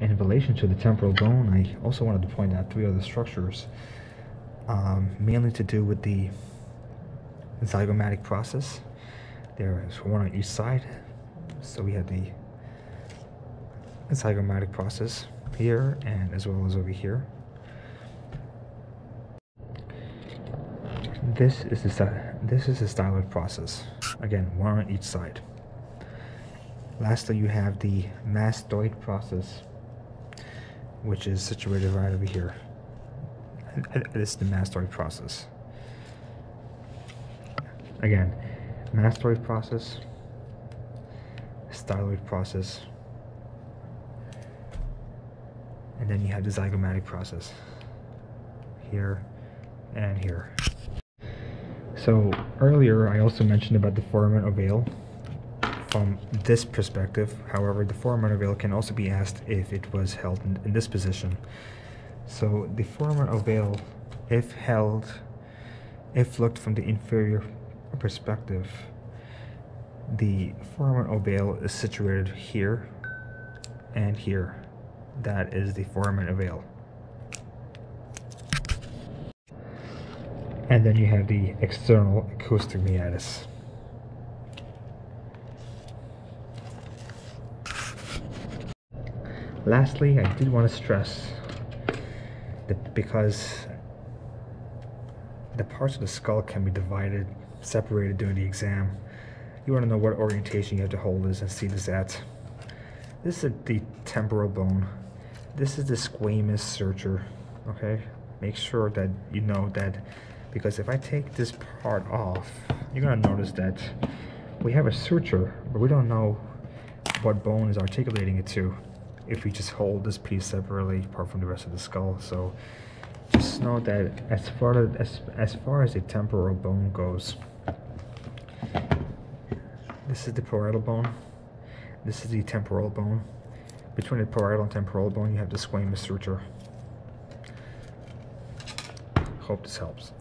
In relation to the temporal bone, I also wanted to point out three other structures, um, mainly to do with the zygomatic process. There is one on each side. So we have the zygomatic process here and as well as over here. This is the this is the styloid process. Again, one on each side. Lastly, you have the mastoid process, which is situated right over here. This is the mastoid process. Again, mastoid process, styloid process, and then you have the zygomatic process here and here. So earlier I also mentioned about the foramen ovale from this perspective. However, the foramen ovale can also be asked if it was held in, in this position. So the foramen ovale, if held, if looked from the inferior perspective, the foramen ovale is situated here and here. That is the foramen ovale. And then you have the external acoustic meatus. Lastly, I did want to stress that because the parts of the skull can be divided, separated during the exam, you want to know what orientation you have to hold this and see this at. This is the temporal bone. This is the squamous suture, okay? Make sure that you know that because if I take this part off, you're gonna notice that we have a suture, but we don't know what bone is articulating it to if we just hold this piece separately apart from the rest of the skull. So just know that as far as, as far as the temporal bone goes, this is the parietal bone. This is the temporal bone. Between the parietal and temporal bone, you have the squamous suture. Hope this helps.